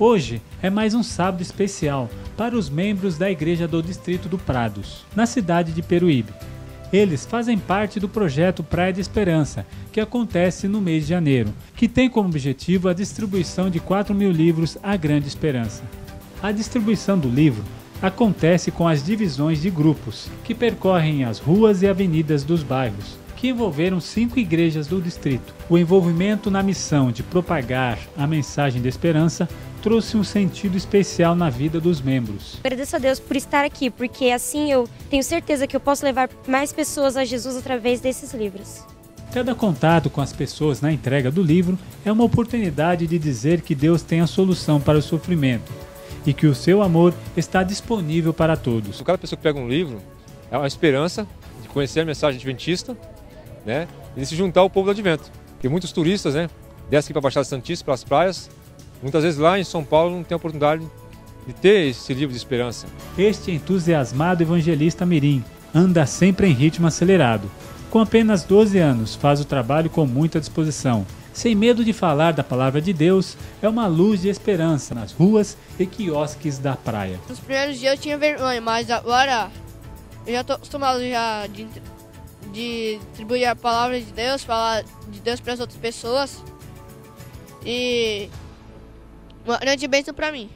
Hoje é mais um sábado especial para os membros da Igreja do Distrito do Prados, na cidade de Peruíbe. Eles fazem parte do projeto Praia de Esperança, que acontece no mês de janeiro, que tem como objetivo a distribuição de 4 mil livros à Grande Esperança. A distribuição do livro acontece com as divisões de grupos, que percorrem as ruas e avenidas dos bairros, que envolveram cinco igrejas do distrito. O envolvimento na missão de propagar a mensagem de esperança trouxe um sentido especial na vida dos membros. Agradeço a Deus por estar aqui, porque assim eu tenho certeza que eu posso levar mais pessoas a Jesus através desses livros. Cada contato com as pessoas na entrega do livro é uma oportunidade de dizer que Deus tem a solução para o sofrimento e que o seu amor está disponível para todos. Cada pessoa que pega um livro é uma esperança de conhecer a mensagem adventista né, e de se juntar ao povo do advento. Tem muitos turistas, né, descem aqui para a Baixada Santista, pelas praias, muitas vezes lá em São Paulo não tem a oportunidade de ter esse livro de esperança. Este entusiasmado evangelista Mirim anda sempre em ritmo acelerado. Com apenas 12 anos, faz o trabalho com muita disposição. Sem medo de falar da palavra de Deus, é uma luz de esperança nas ruas e quiosques da praia. Nos primeiros dias eu tinha vergonha, mas agora eu já estou acostumado já de, de distribuir a palavra de Deus, falar de Deus para as outras pessoas. E uma grande bênção para mim.